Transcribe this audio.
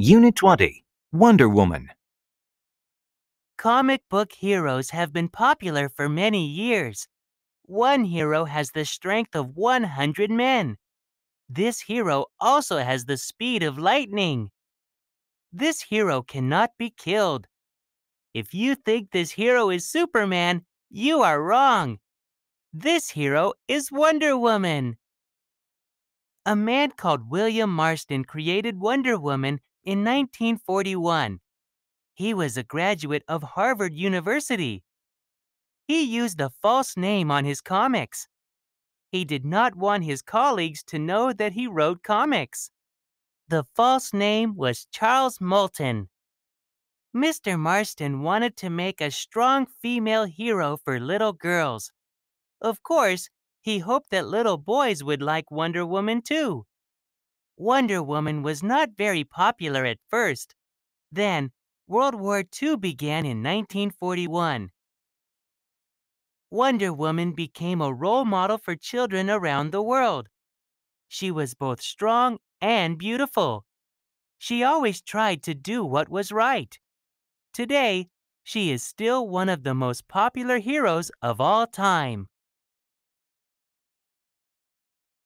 Unit 20 Wonder Woman. Comic book heroes have been popular for many years. One hero has the strength of 100 men. This hero also has the speed of lightning. This hero cannot be killed. If you think this hero is Superman, you are wrong. This hero is Wonder Woman. A man called William Marston created Wonder Woman in 1941. He was a graduate of Harvard University. He used a false name on his comics. He did not want his colleagues to know that he wrote comics. The false name was Charles Moulton. Mr. Marston wanted to make a strong female hero for little girls. Of course, he hoped that little boys would like Wonder Woman too. Wonder Woman was not very popular at first. Then, World War II began in 1941. Wonder Woman became a role model for children around the world. She was both strong and beautiful. She always tried to do what was right. Today, she is still one of the most popular heroes of all time.